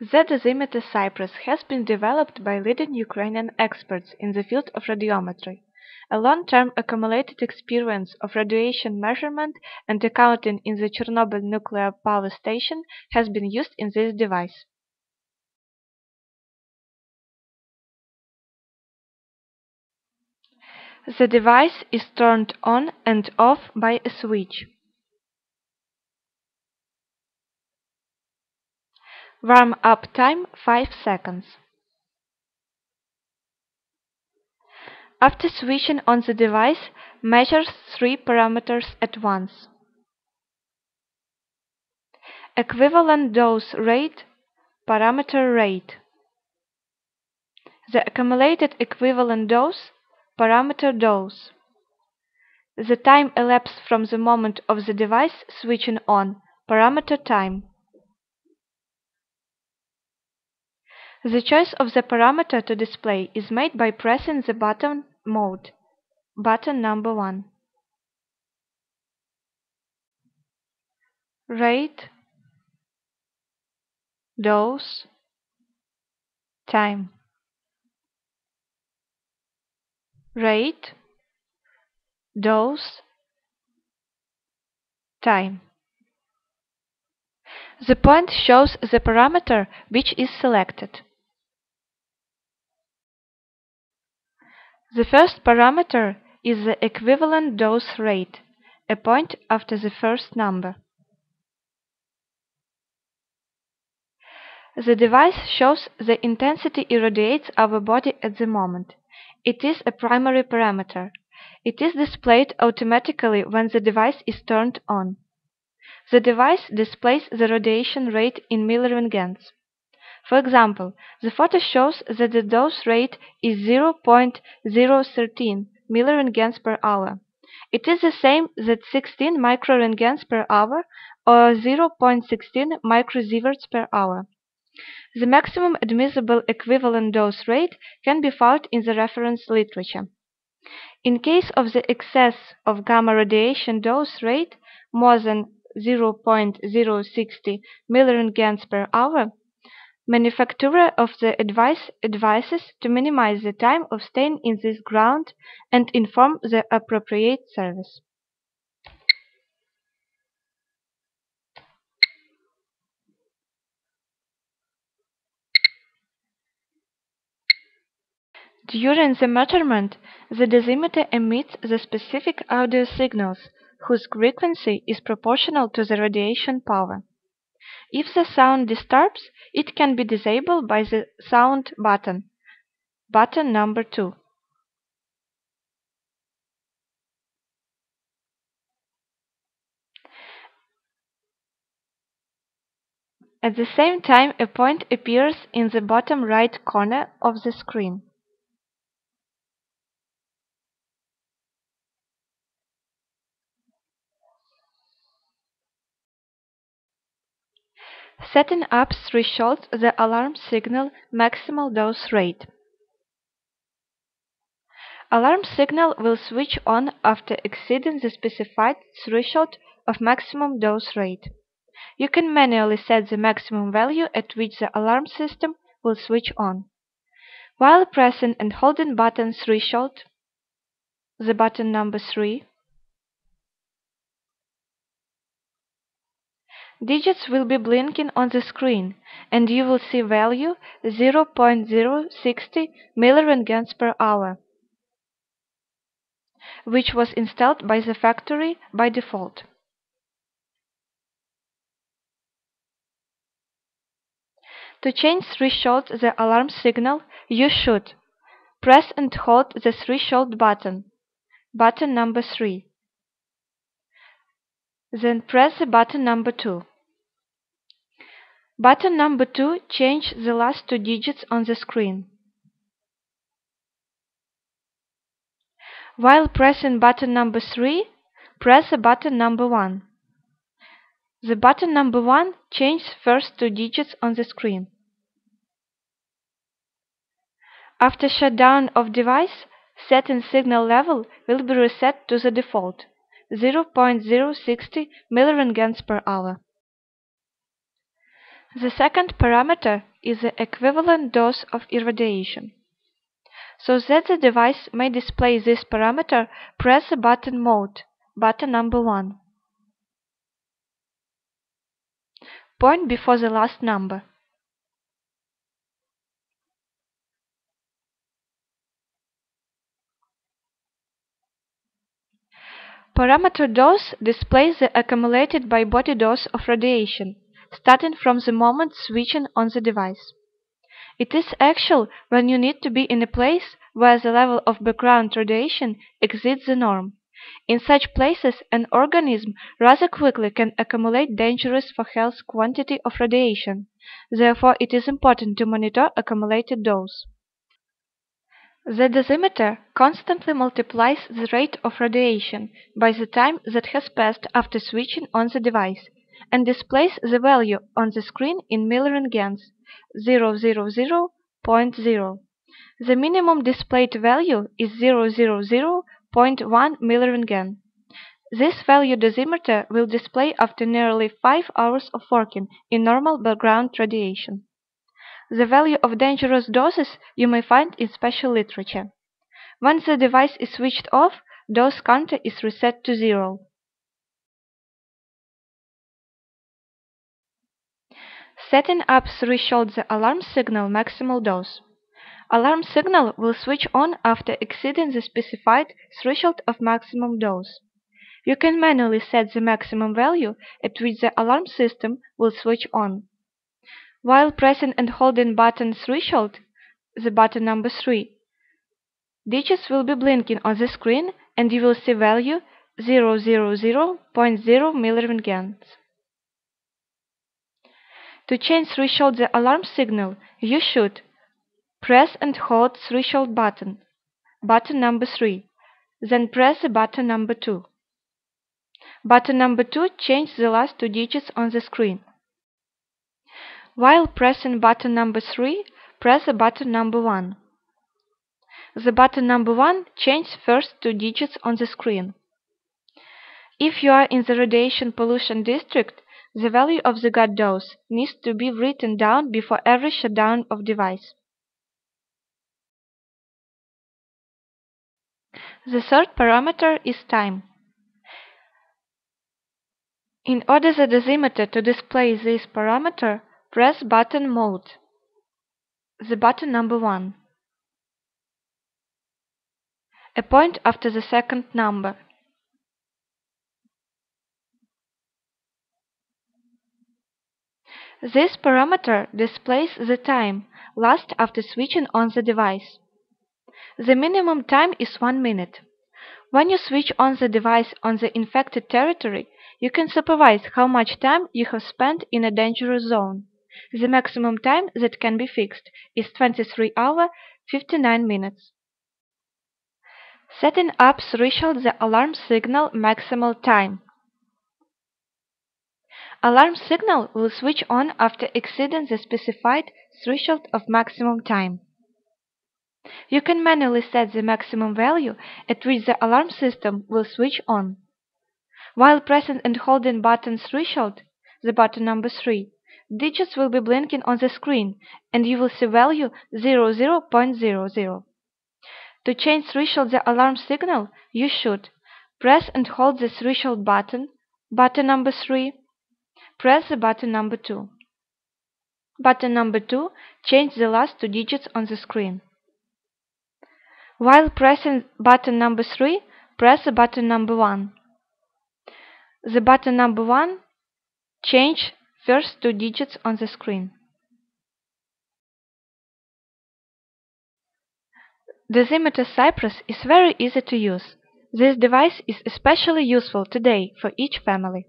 The dosimeter Cypress has been developed by leading Ukrainian experts in the field of radiometry. A long-term accumulated experience of radiation measurement and accounting in the Chernobyl nuclear power station has been used in this device. The device is turned on and off by a switch. Warm up time 5 seconds. After switching on the device, measure three parameters at once. Equivalent dose rate, parameter rate. The accumulated equivalent dose, parameter dose. The time elapsed from the moment of the device switching on, parameter time. The choice of the parameter to display is made by pressing the button Mode, button number 1. Rate, dose, time. Rate, dose, time. The point shows the parameter which is selected. The first parameter is the equivalent dose rate, a point after the first number. The device shows the intensity irradiates our body at the moment. It is a primary parameter. It is displayed automatically when the device is turned on. The device displays the radiation rate in milliroentgens. For example, the photo shows that the dose rate is 0.013 milliroentgens per hour. It is the same that 16 microroentgens per hour or 0.16 microsieverts per hour. The maximum admissible equivalent dose rate can be found in the reference literature. In case of the excess of gamma radiation dose rate more than 0.060 milliroentgens per hour, Manufacturer of the device advises to minimize the time of staying in this ground and inform the appropriate service. During the measurement, the dosimeter emits the specific audio signals whose frequency is proportional to the radiation power. If the sound disturbs, it can be disabled by the Sound button, button number 2. At the same time, a point appears in the bottom right corner of the screen. Setting up thresholds the alarm signal maximal dose rate. Alarm signal will switch on after exceeding the specified threshold of maximum dose rate. You can manually set the maximum value at which the alarm system will switch on. While pressing and holding button threshold, the button number 3, Digits will be blinking on the screen, and you will see value 0.060 milliroentgens per hour, which was installed by the factory by default. To change threshold the alarm signal, you should press and hold the threshold button, button number 3. Then press the button number 2. Button number 2 change the last two digits on the screen. While pressing button number 3, press the button number 1. The button number 1 changes first two digits on the screen. After shutdown of device, setting signal level will be reset to the default 0.060 milliroentgens per hour. The second parameter is the equivalent dose of irradiation. So that the device may display this parameter, press the button Mode, button number 1. Point before the last number. Parameter dose displays the accumulated by body dose of radiation, starting from the moment switching on the device. It is actual when you need to be in a place where the level of background radiation exceeds the norm. In such places, an organism rather quickly can accumulate dangerous for health quantity of radiation. Therefore, it is important to monitor accumulated dose. The dosimeter constantly multiplies the rate of radiation by the time that has passed after switching on the device and displays the value on the screen in milliroentgens 000.0. The minimum displayed value is 000.1 milliroentgen. This value dosimeter will display after nearly 5 hours of working in normal background radiation. The value of dangerous doses you may find in special literature. Once the device is switched off, dose counter is reset to zero. Setting up threshold the alarm signal maximal dose. Alarm signal will switch on after exceeding the specified threshold of maximum dose. You can manually set the maximum value at which the alarm system will switch on. While pressing and holding button threshold, the button number 3, digits will be blinking on the screen and you will see value 000.0 milliroentgens. To change threshold the alarm signal, you should press and hold threshold button, button number 3, then press the button number 2. Button number 2 change the last two digits on the screen. While pressing button number 3, press the button number 1. The button number 1 changes first two digits on the screen. If you are in the radiation pollution district, the value of the gut dose needs to be written down before every shutdown of device. The third parameter is time. In order the dosimeter to display this parameter, press button Mode, the button number 1. A point after the second number. This parameter displays the time last after switching on the device. The minimum time is 1 minute. When you switch on the device on the infected territory, you can supervise how much time you have spent in a dangerous zone. The maximum time that can be fixed is 23 hour 59 minutes. Setting up threshold the alarm signal maximal time. Alarm signal will switch on after exceeding the specified threshold of maximum time. You can manually set the maximum value at which the alarm system will switch on. While pressing and holding button threshold, the button number 3, digits will be blinking on the screen and you will see value 00.00. To change threshold the alarm signal, you should press and hold the threshold button, button number 3, press the button number 2. Button number 2 change the last two digits on the screen. While pressing button number 3, press the button number 1. The button number 1 change first two digits on the screen. The Dosimeter Cypress is very easy to use. This device is especially useful today for each family.